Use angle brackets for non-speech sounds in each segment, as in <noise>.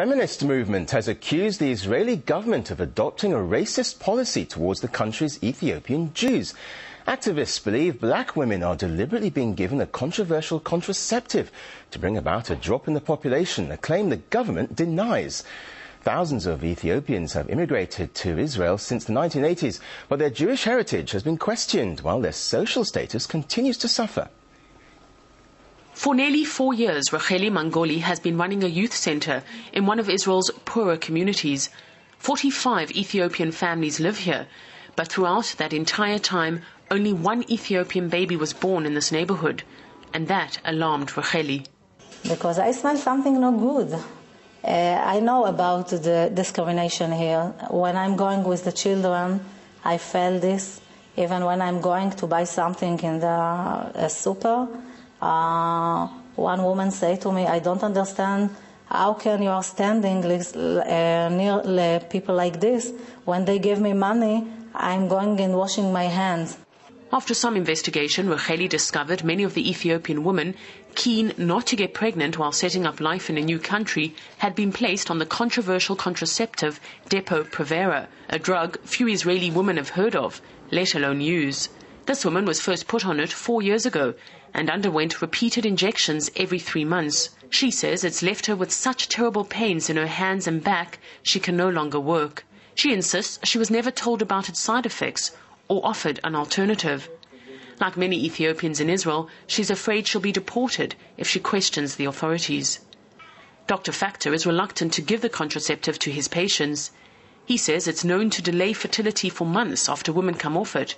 feminist movement has accused the Israeli government of adopting a racist policy towards the country's Ethiopian Jews. Activists believe black women are deliberately being given a controversial contraceptive to bring about a drop in the population, a claim the government denies. Thousands of Ethiopians have immigrated to Israel since the 1980s, but their Jewish heritage has been questioned while their social status continues to suffer. For nearly four years, Racheli Mangoli has been running a youth center in one of Israel's poorer communities. 45 Ethiopian families live here, but throughout that entire time, only one Ethiopian baby was born in this neighborhood, and that alarmed Racheli. Because I smell something not good. Uh, I know about the discrimination here. When I'm going with the children, I feel this. Even when I'm going to buy something in the uh, super, uh, one woman said to me, I don't understand. How can you are standing uh, near people like this? When they give me money i'm going and washing my hands. After some investigation, Racheli discovered many of the Ethiopian women keen not to get pregnant while setting up life in a new country had been placed on the controversial contraceptive Depo-Provera, a drug few Israeli women have heard of, let alone use. This woman was first put on it four years ago and underwent repeated injections every three months. She says it's left her with such terrible pains in her hands and back she can no longer work. She insists she was never told about its side effects or offered an alternative. Like many Ethiopians in Israel, she's afraid she'll be deported if she questions the authorities. Dr. Factor is reluctant to give the contraceptive to his patients. He says it's known to delay fertility for months after women come off it,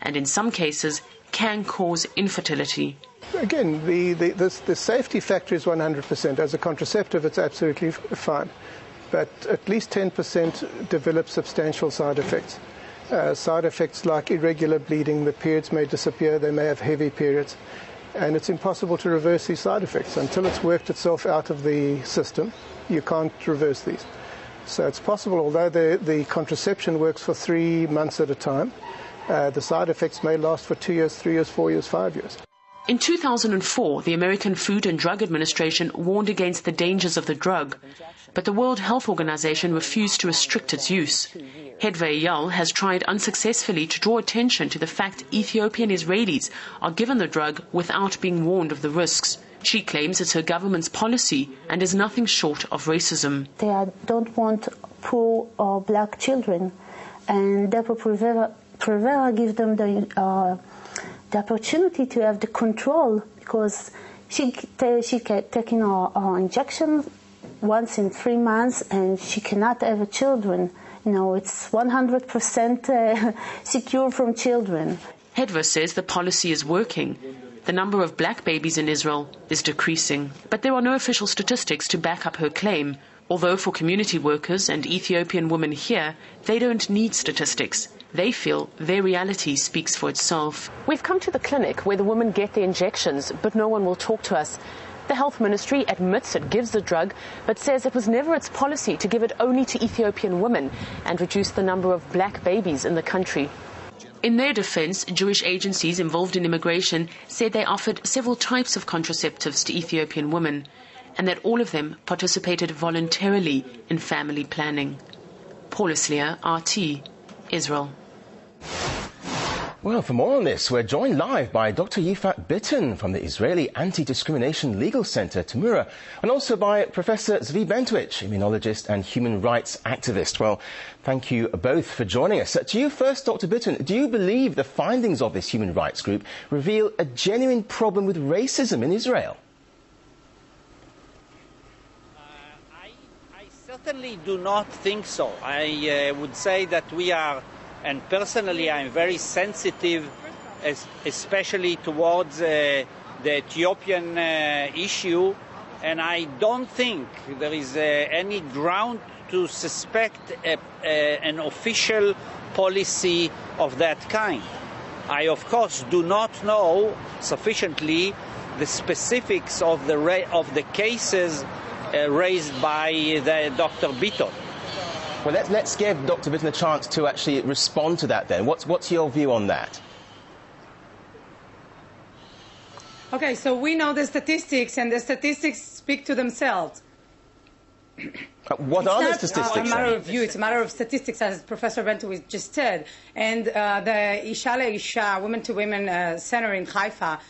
and in some cases can cause infertility. Again, the, the, the, the safety factor is 100%. As a contraceptive, it's absolutely fine. But at least 10% develop substantial side effects uh, side effects like irregular bleeding, the periods may disappear, they may have heavy periods, and it's impossible to reverse these side effects. Until it's worked itself out of the system, you can't reverse these. So it's possible, although the, the contraception works for three months at a time, uh, the side effects may last for two years, three years, four years, five years. In 2004, the American Food and Drug Administration warned against the dangers of the drug, but the World Health Organization refused to restrict its use. Hedva Eyal has tried unsuccessfully to draw attention to the fact Ethiopian Israelis are given the drug without being warned of the risks. She claims it's her government's policy and is nothing short of racism. They don't want poor or black children, and Depo-Provera gives them the uh, the opportunity to have the control because she she taking her, injection once in three months and she cannot have children. You know, it's 100% uh, <laughs> secure from children. Hedva says the policy is working. The number of black babies in Israel is decreasing, but there are no official statistics to back up her claim. Although for community workers and Ethiopian women here, they don't need statistics. They feel their reality speaks for itself. We've come to the clinic where the women get the injections, but no one will talk to us. The health ministry admits it gives the drug, but says it was never its policy to give it only to Ethiopian women and reduce the number of black babies in the country. In their defense, Jewish agencies involved in immigration said they offered several types of contraceptives to Ethiopian women and that all of them participated voluntarily in family planning. Paula Slier, RT, Israel. Well, for more on this, we're joined live by Dr. Yifat Bitton from the Israeli Anti-Discrimination Legal Center, Tmura, and also by Professor Zvi Bentwich, immunologist and human rights activist. Well, thank you both for joining us. To you first, Dr. Bitton, do you believe the findings of this human rights group reveal a genuine problem with racism in Israel? Uh, I, I, certainly do not think so. I uh, would say that we are and personally I'm very sensitive, especially towards uh, the Ethiopian uh, issue, and I don't think there is uh, any ground to suspect a, a, an official policy of that kind. I, of course, do not know sufficiently the specifics of the, of the cases uh, raised by the Dr. Bitton. Well, let's, let's give Dr. Bitton a chance to actually respond to that then. What's, what's your view on that? Okay, so we know the statistics, and the statistics speak to themselves. Uh, what it's are the statistics? Uh, a matter of view. It's a matter of statistics, as Professor Bentwich just said. And uh, the Isha Isha, Women to Women uh, Center in Haifa,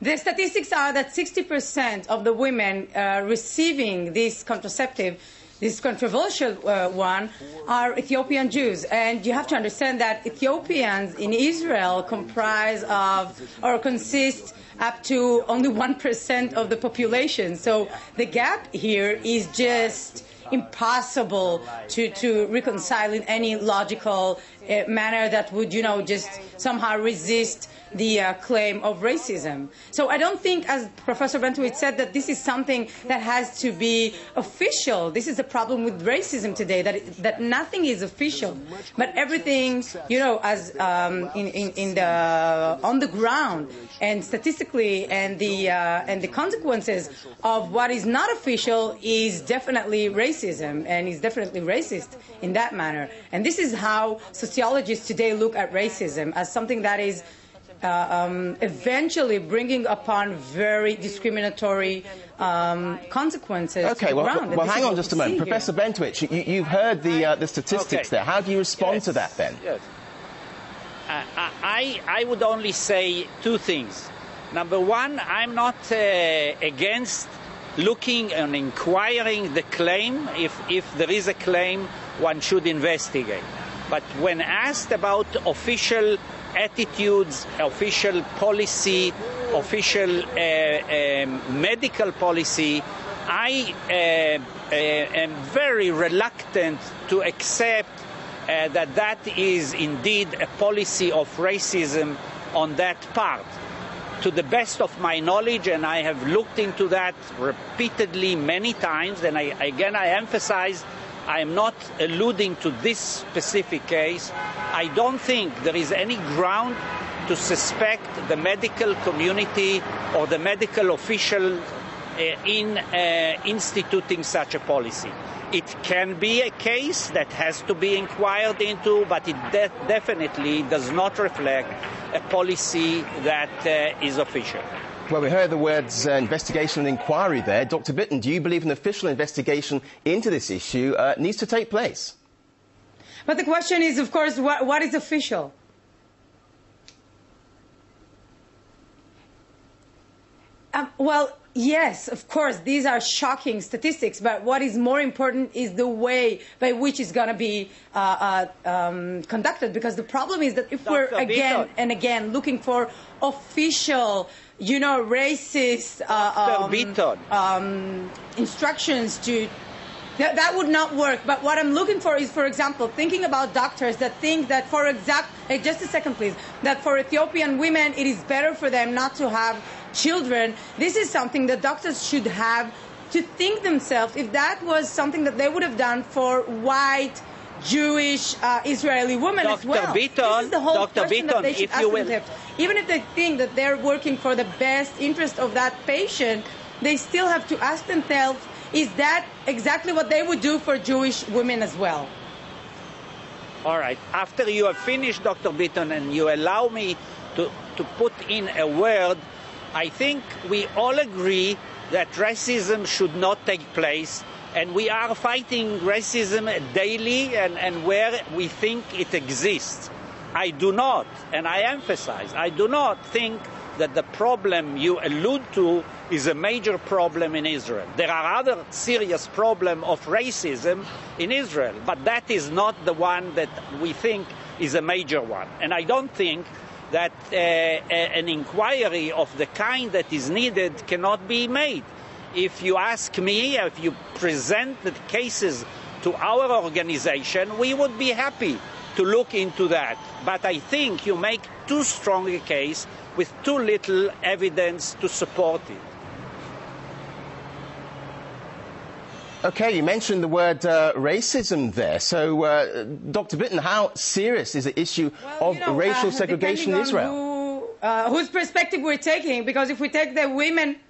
the statistics are that 60% of the women uh, receiving this contraceptive, this controversial uh, one, are Ethiopian Jews. And you have to understand that Ethiopians in Israel comprise of or consist up to only 1% of the population. So the gap here is just impossible to, to reconcile in any logical uh, manner that would, you know, just somehow resist the uh, claim of racism. So I don't think, as Professor Bentwich said, that this is something that has to be official. This is the problem with racism today, that, it, that nothing is official. But everything, you know, as um, in, in, in the, on the ground and statistically and the, uh, and the consequences of what is not official is definitely racism and is definitely racist in that manner. And this is how sociologists today look at racism as something that is uh, um, eventually bringing upon very discriminatory um, consequences. Okay, to well, the well, hang on just a moment. Professor here. Bentwich, you, you've heard the, uh, the statistics Okay. there. How do you respond Yes. to that then? Yes. Uh, I, I would only say two things. Number one, I'm not uh, against looking and inquiring the claim. If, if there is a claim, one should investigate. But when asked about official attitudes, official policy, official uh, um, medical policy, I uh, uh, am very reluctant to accept uh, that that is indeed a policy of racism on that part. To the best of my knowledge, and I have looked into that repeatedly many times, and I, again I emphasize I am not alluding to this specific case. I don't think there is any ground to suspect the medical community or the medical official uh, in uh, instituting such a policy. It can be a case that has to be inquired into, but it de- definitely does not reflect a policy that uh, is official. Well, we heard the words uh, investigation and inquiry there. Dr. Bitton, do you believe an official investigation into this issue uh, needs to take place? But the question is, of course, what, what is official? Um, well, yes, of course, these are shocking statistics, but what is more important is the way by which it's going to be uh, uh, um, conducted. Because the problem is that if we're again and again looking for official, you know, racist uh, Dr. um, um, instructions to that, that would not work. But what I'm looking for is, for example, thinking about doctors that think that, for exact, hey, just a second, please, that for Ethiopian women it is better for them not to have children. This is something that doctors should have to think themselves if that was something that they would have done for white. Jewish uh, Israeli women as Dr. well. Bitton, this is the whole Dr. question Bitton, that they should if ask you will- themselves. Even if they think that they're working for the best interest of that patient, they still have to ask themselves, is that exactly what they would do for Jewish women as well? All right. After you have finished, Dr. Bitton, and you allow me to, to put in a word, I think we all agree that racism should not take place, and we are fighting racism daily and, and where we think it exists. I do not, and I emphasize, I do not think that the problem you allude to is a major problem in Israel. There are other serious problems of racism in Israel, but that is not the one that we think is a major one. And I don't think that uh, an inquiry of the kind that is needed cannot be made. If you ask me, if you present the cases to our organization, we would be happy to look into that. But I think you make too strong a case with too little evidence to support it. Okay, you mentioned the word uh, racism there. So, uh, Dr. Bitton, how serious is the issue of you know, racial uh, segregation in Israel? Who, uh, whose perspective we're taking, because if we take the women,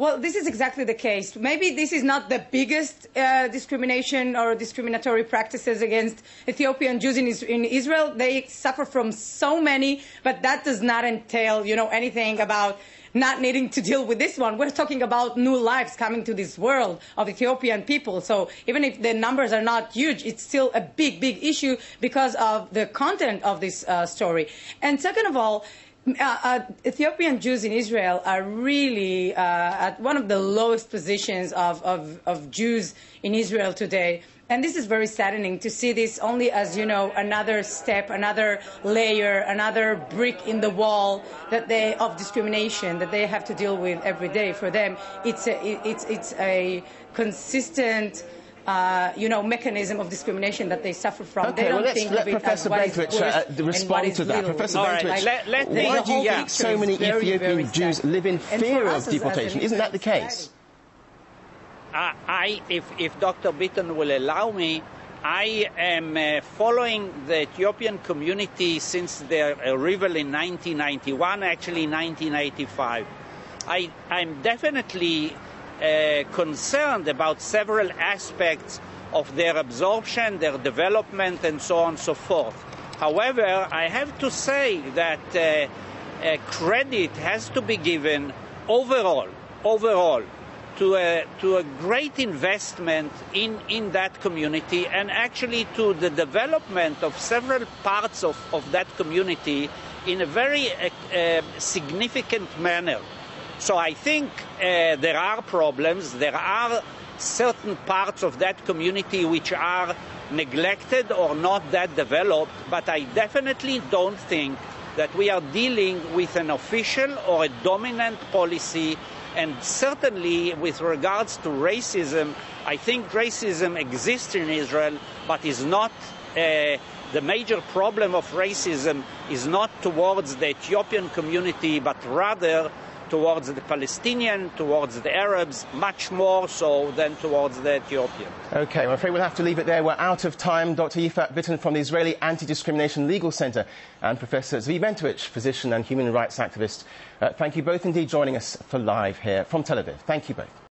Well, this is exactly the case. Maybe this is not the biggest uh, discrimination or discriminatory practices against Ethiopian Jews in, in, Israel. They suffer from so many, but that does not entail, you know, anything about not needing to deal with this one. We're talking about new lives coming to this world of Ethiopian people. So even if the numbers are not huge, it's still a big, big issue because of the content of this uh, story. And second of all, uh, uh, Ethiopian Jews in Israel are really uh, at one of the lowest positions of, of, of, Jews in Israel today. And this is very saddening to see this only as, you know, another step, another layer, another brick in the wall that they, of discrimination that they have to deal with every day. For them, it's a, it's, it's a consistent uh, you know, mechanism of discrimination that they suffer from. Okay, they don't well, let's think let of it Professor as what Bentwich uh, respond to that. Professor All Bentwich, right, let, let why do you yeah. think so many very, Ethiopian very Jews live in fear of deportation? Isn't that the case? I, I, if, if Dr. Bitton will allow me, I am uh, following the Ethiopian community since their arrival in 1991, actually 1985. I, I'm definitely uh, concerned about several aspects of their absorption, their development, and so on and so forth. However, I have to say that uh, uh, credit has to be given overall, overall, to a, to a great investment in, in that community and actually to the development of several parts of, of that community in a very uh, uh significant manner. So I think uh, there are problems, there are certain parts of that community which are neglected or not that developed, but I definitely don't think that we are dealing with an official or a dominant policy. And certainly, with regards to racism, I think racism exists in Israel, but is not. Uh, the major problem of racism is not towards the Ethiopian community, but rather towards the Palestinian, towards the Arabs, much more so than towards the Ethiopian. Okay, I'm afraid we'll have to leave it there. We're out of time. Dr. Yifat Bitton from the Israeli Anti-Discrimination Legal Center and Professor Zvi Bentwich, physician and human rights activist. Uh, thank you both indeed joining us for live here from Tel Aviv. Thank you both.